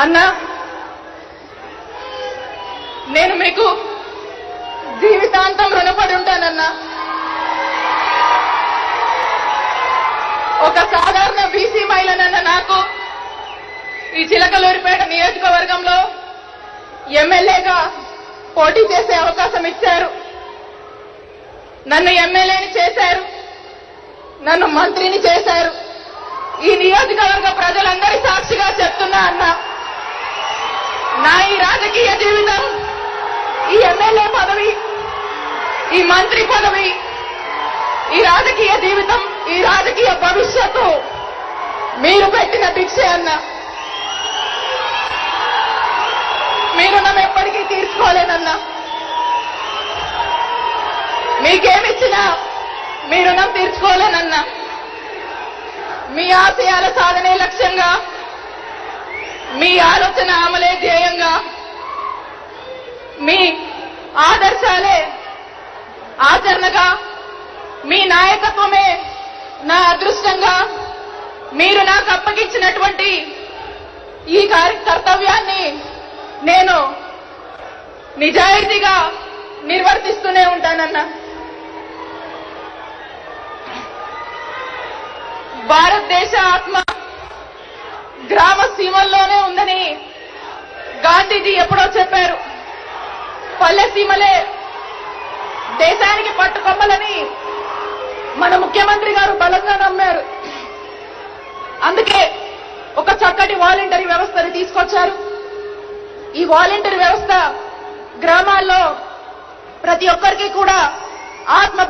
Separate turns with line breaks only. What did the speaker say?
అన్నా నేను మీకు జీవితాంతం రుణపడి ఉంటానన్నా. ఒక సాధారణ బీసీ మహిళనన్న నాకు ఈ చిలకలూరిపేట నియోజకవర్గంలో ఎమ్మెల్యేగా పోటీ చేసే అవకాశం ఇచ్చారు. నన్ను ఎమ్మెల్యేని చేశారు. నన్ను మంత్రిని చేశారు. ఈ నియోజకవర్గ ప్రజలందరి సాక్షిగా చెప్తున్నా అన్న నా ఈ రాజకీయ జీవితం ఈ ఎమ్మెల్యే పదవి ఈ మంత్రి పదవి ఈ రాజకీయ జీవితం ఈ రాజకీయ భవిష్యత్తు మీరు పెట్టిన భిక్షే అన్న. మీరు నన్ను ఎప్పటికీ తీర్చుకోలేనన్నా. మీకేమిచ్చినా మీ రుణం తీర్చుకోలేనన్నా. మీ ఆశయాల సాధనే లక్ష్యంగా మీ ఆలోచన అమలే ధ్యేయంగా మీ ఆదర్శాలే ఆచరణగా మీ నాయకత్వమే నా అదృష్టంగా మీరు నాకు అప్పగించినటువంటి ఈ కార్య కర్తవ్యాన్ని నేను నిజాయితీగా నిర్వర్తిస్తూనే ఉంటానన్నా. భారతదేశ ఆత్మ గ్రామ సీమల్లోనే ఉందని గాంధీజీ ఎప్పుడో చెప్పారు. పల్లె సీమలే దేశానికి పట్టుకొమ్మలని మన ముఖ్యమంత్రి గారు బలంగా నమ్మారు. అందుకే ఒక చక్కటి వాలంటరీ వ్యవస్థను తీసుకొచ్చారు. ఈ వాలంటరీ వ్యవస్థ గ్రామాల్లో ప్రతి ఒక్కరికి కూడా ఆత్మ